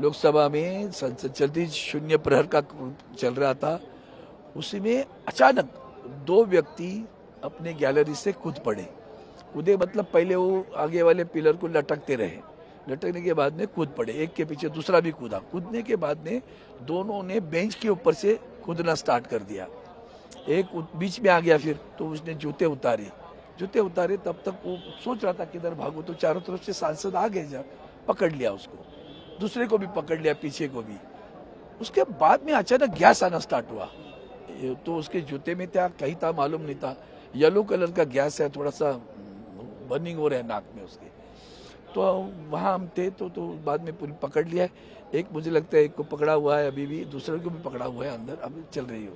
लोकसभा में संसद चलती शून्य प्रहर का चल रहा था। उसी में अचानक दो व्यक्ति अपने गैलरी से कूद पड़े। कूदे मतलब पहले वो आगे वाले पिलर को लटकते रहे। लटकने के बाद में कूद पड़े। एक के पीछे दूसरा भी कूदा। कूदने के बाद में दोनों ने बेंच के ऊपर से कूदना स्टार्ट कर दिया। एक बीच में आ गया फिर तो उसने जूते उतारे। जूते उतारे तब तक वो सोच रहा था किधर भागो तो चारों तरफ़ से सांसद आ गए जब पकड़ लिया उसको। दूसरे को भी पकड़ लिया, पीछे को भी। उसके बाद में अचानक गैस आना स्टार्ट हुआ। तो उसके जूते में था, कहीं था, मालूम नहीं था। येलो कलर का गैस है थोड़ा सा बर्निंग हो रहा है नाक में उसके। तो वहाँ हम थे तो तो बाद में पूरी पकड़ लिया एक मुझे लगता है एक को पकड़ा हुआ है अभी भी, दूसरे को भी पकड़ा हुआ है अंदर अभी चल रही है